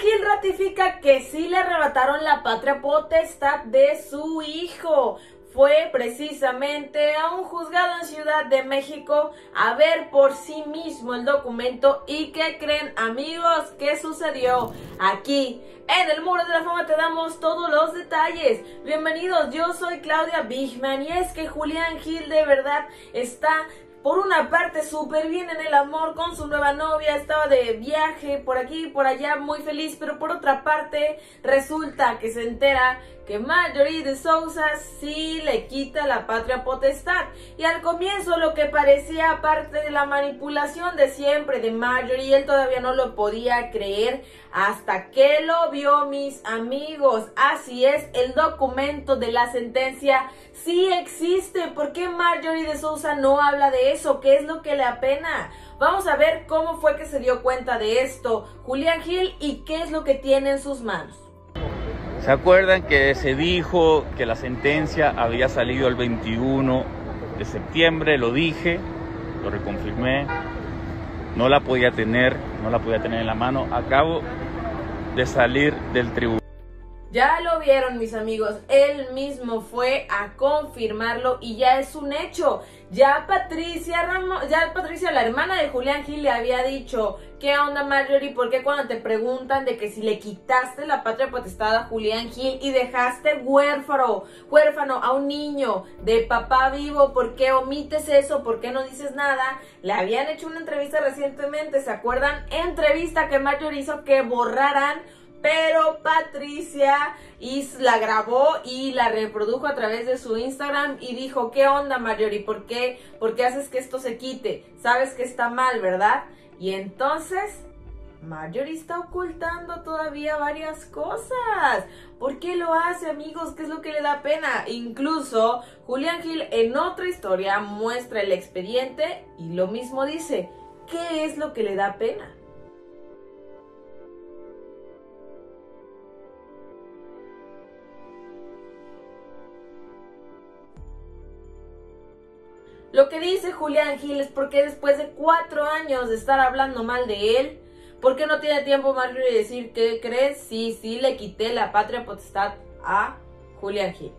Gil ratifica que sí le arrebataron la patria potestad de su hijo fue precisamente a un juzgado en Ciudad de México a ver por sí mismo el documento y qué creen amigos qué sucedió aquí en el muro de la fama te damos todos los detalles. Bienvenidos, yo soy Claudia Bigman y es que Julián Gil de verdad está por una parte súper bien en el amor con su nueva novia, estaba de viaje por aquí y por allá muy feliz, pero por otra parte resulta que se entera que Marjorie de Sousa sí le quita la patria potestad. Y al comienzo lo que parecía parte de la manipulación de siempre de Marjorie, él todavía no lo podía creer hasta que lo vio mis amigos. Así es, el documento de la sentencia sí existe. ¿Por qué Marjorie de Sousa no habla de eso? ¿Qué es lo que le apena? Vamos a ver cómo fue que se dio cuenta de esto Julián Gil y qué es lo que tiene en sus manos. ¿Se acuerdan que se dijo que la sentencia había salido el 21 de septiembre? Lo dije, lo reconfirmé, no la podía tener, no la podía tener en la mano. Acabo de salir del tribunal. Ya lo vieron mis amigos, él mismo fue a confirmarlo y ya es un hecho. Ya Patricia Ramos, ya Patricia, la hermana de Julián Gil, le había dicho, ¿qué onda Marjorie? ¿Por qué cuando te preguntan de que si le quitaste la patria potestad a Julián Gil y dejaste huérfano, huérfano a un niño de papá vivo, ¿por qué omites eso? ¿Por qué no dices nada? Le habían hecho una entrevista recientemente, ¿se acuerdan? Entrevista que Marjorie hizo que borraran pero Patricia la grabó y la reprodujo a través de su Instagram y dijo, ¿qué onda Marjorie? ¿Por qué? ¿Por qué haces que esto se quite? Sabes que está mal, ¿verdad? Y entonces Marjorie está ocultando todavía varias cosas. ¿Por qué lo hace, amigos? ¿Qué es lo que le da pena? Incluso Julián Gil en otra historia muestra el expediente y lo mismo dice. ¿Qué es lo que le da pena? Lo que dice Julián Gil es porque después de cuatro años de estar hablando mal de él, ¿por qué no tiene tiempo Mario de decir qué crees? Sí, sí, le quité la patria potestad a Julián Gil.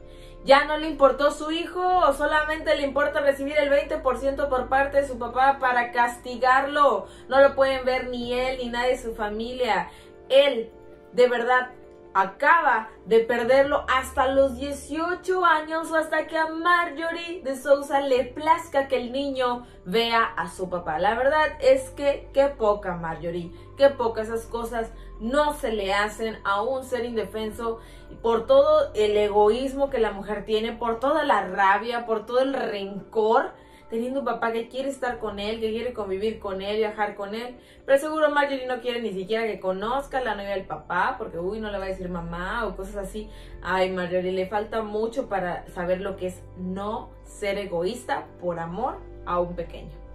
¿Ya no le importó su hijo o solamente le importa recibir el 20% por parte de su papá para castigarlo? No lo pueden ver ni él ni nadie de su familia. Él, de verdad, acaba de perderlo hasta los 18 años hasta que a Marjorie de Sousa le plazca que el niño vea a su papá. La verdad es que qué poca Marjorie, qué poca esas cosas no se le hacen a un ser indefenso por todo el egoísmo que la mujer tiene, por toda la rabia, por todo el rencor teniendo un papá que quiere estar con él, que quiere convivir con él, viajar con él, pero seguro Marjorie no quiere ni siquiera que conozca la novia del papá, porque uy, no le va a decir mamá o cosas así. Ay, Marjorie, le falta mucho para saber lo que es no ser egoísta por amor a un pequeño.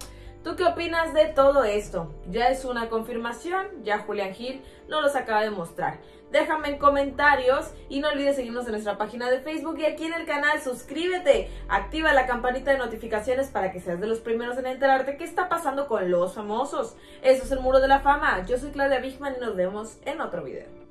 ¿Tú qué opinas de todo esto? Ya es una confirmación, ya Julián Gil nos los acaba de mostrar. Déjame en comentarios y no olvides seguirnos en nuestra página de Facebook y aquí en el canal suscríbete, activa la campanita de notificaciones para que seas de los primeros en enterarte qué está pasando con los famosos. Eso es el Muro de la Fama. Yo soy Claudia Bigman y nos vemos en otro video.